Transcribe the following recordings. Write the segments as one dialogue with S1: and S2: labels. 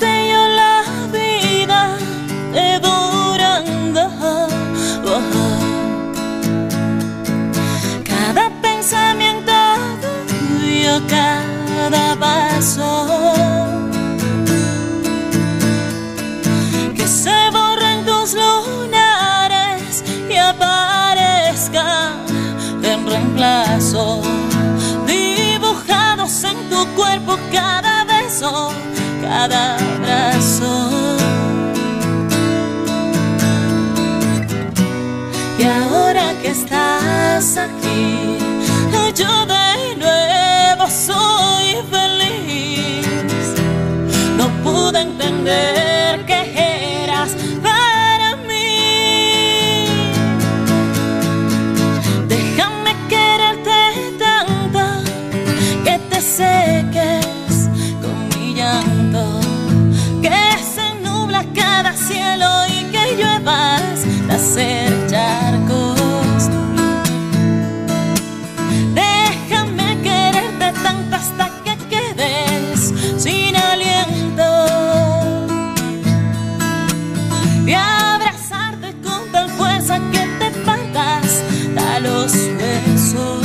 S1: La vida durando cada pensamiento, cada paso que se borren tus lunares y aparezca en reemplazo. Dibujados en tu cuerpo cada beso cada abrazo. Y ahora que estás aquí, hacer charcos. Déjame quererte tanto hasta que quedes sin aliento. Y abrazarte con tal fuerza que te partas a los huesos.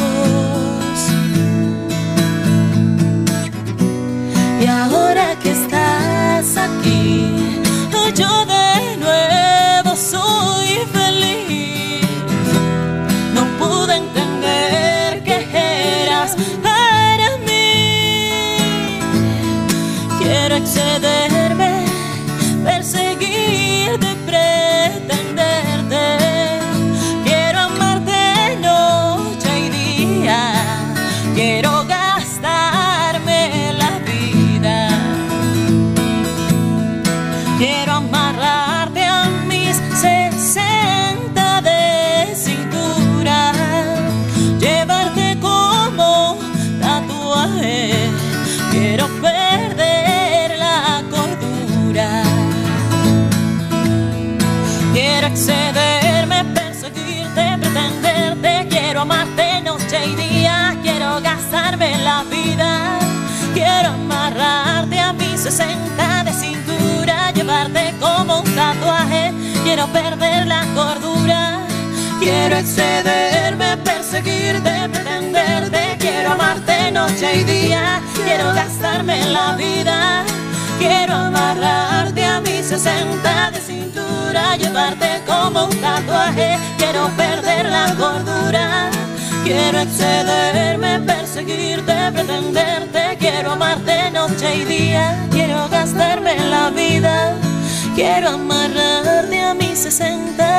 S1: Y ahora que estás aquí, yo Quiero excederme, 60 de cintura, llevarte como un tatuaje. Quiero perder la cordura, quiero excederme, perseguirte, pretenderte. Quiero amarte noche y día, quiero gastarme la vida. Quiero amarrarte a mis 60 de cintura, llevarte como un tatuaje. Quiero perder la cordura. Quiero excederme, perseguirte, pretenderte. Quiero amarte noche y día. Quiero gastarme la vida. Quiero amarrarte a mis sesenta de cintura.